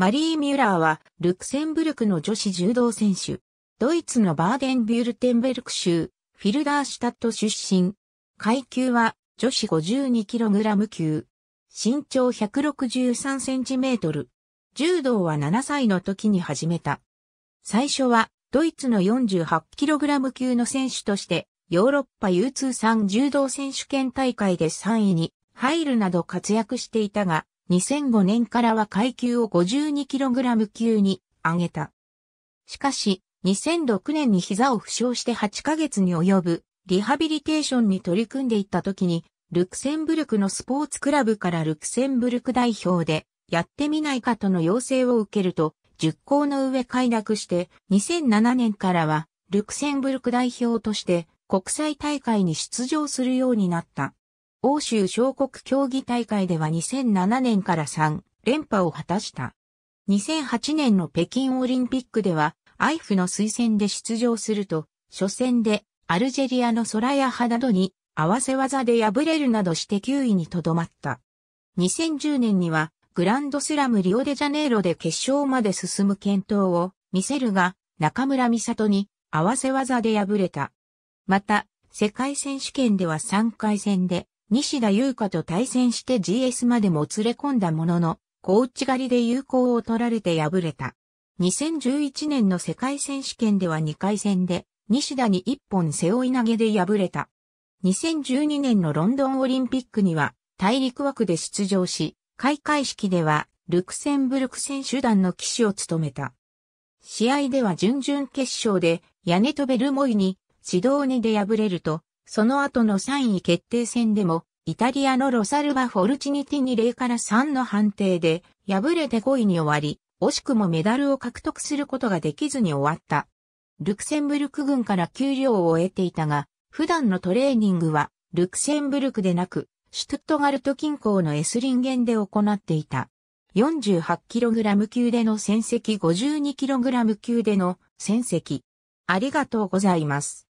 マリー・ミュラーはルクセンブルクの女子柔道選手。ドイツのバーデンビュルテンベルク州、フィルダーシュタット出身。階級は女子 52kg 級。身長163センチメートル。柔道は7歳の時に始めた。最初はドイツの 48kg 級の選手としてヨーロッパ U23 柔道選手権大会で3位に入るなど活躍していたが、2005年からは階級を 52kg 級に上げた。しかし、2006年に膝を負傷して8ヶ月に及ぶリハビリテーションに取り組んでいった時に、ルクセンブルクのスポーツクラブからルクセンブルク代表でやってみないかとの要請を受けると、熟考の上快諾して、2007年からはルクセンブルク代表として国際大会に出場するようになった。欧州小国競技大会では2007年から3連覇を果たした。2008年の北京オリンピックでは、アイフの推薦で出場すると、初戦でアルジェリアのソラヤハなどに合わせ技で敗れるなどして9位にとどまった。2010年にはグランドスラムリオデジャネイロで決勝まで進む検討を見せるが中村美里に合わせ技で敗れた。また、世界選手権では3回戦で西田優香と対戦して GS までも連れ込んだものの、コーチ狩りで有効を取られて敗れた。2011年の世界選手権では2回戦で西田に1本背負い投げで敗れた。2012年のロンドンオリンピックには大陸枠で出場し、開会式ではルクセンブルク選手団の騎士を務めた。試合では準々決勝でヤネトベルモイに指導2で敗れると、その後の3位決定戦でもイタリアのロサルバ・フォルチニティに0から3の判定で敗れて5位に終わり、惜しくもメダルを獲得することができずに終わった。ルクセンブルク軍から給料を得ていたが、普段のトレーニングは、ルクセンブルクでなく、シュトゥットガルト近郊のエスリンゲンで行っていた。48kg 級での戦績 52kg 級での戦績。ありがとうございます。